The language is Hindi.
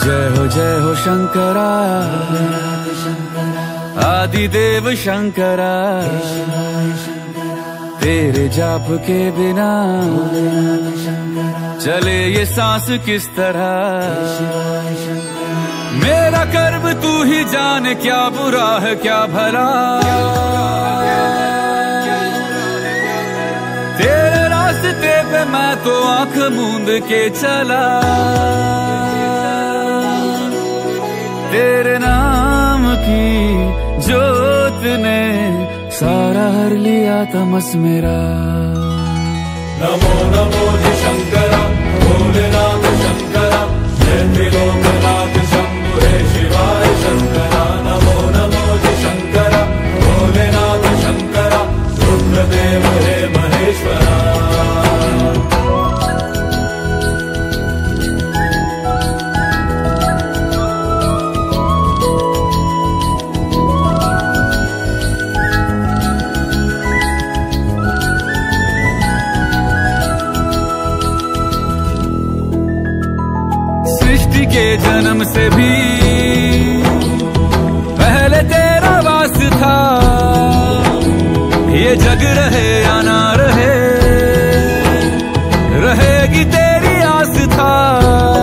जय हो जय हो शंकरा। आदि देव शंकरा। तेरे जाप के बिना चले ये सांस किस तरह? मेरा कर्म तू ही जान, क्या बुरा है, क्या भला? तेरे रास्ते पे मैं तो आँख मूंद के चला। तेरे नाम की जोत ने सारा हर लिया तमस मेरा। नमो नमो शंकरा। के जन्म से भी पहले तेरा वास था ये जग रहे आना रहे, रहेगी तेरी आस्था।